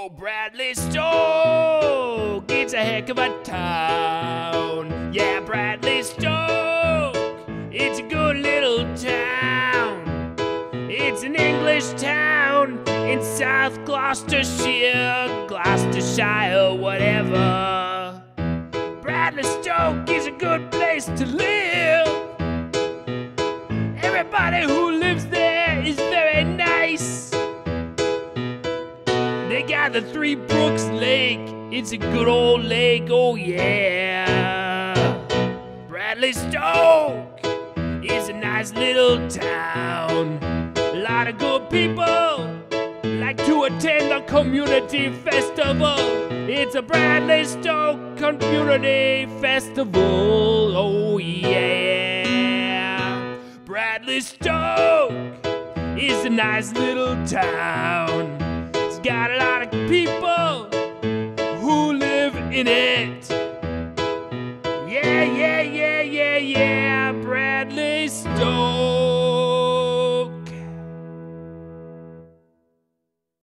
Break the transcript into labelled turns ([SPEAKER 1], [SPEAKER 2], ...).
[SPEAKER 1] Oh, Bradley Stoke, it's a heck of a town. Yeah, Bradley Stoke, it's a good little town. It's an English town in South Gloucestershire, Gloucestershire, whatever. Bradley Stoke is a good place to live. They got the Three Brooks Lake. It's a good old lake, oh yeah. Bradley Stoke is a nice little town. A lot of good people like to attend the community festival. It's a Bradley Stoke Community Festival, oh yeah. Bradley Stoke is a nice little town. People who live in it. Yeah, yeah, yeah, yeah, yeah, Bradley Stoke.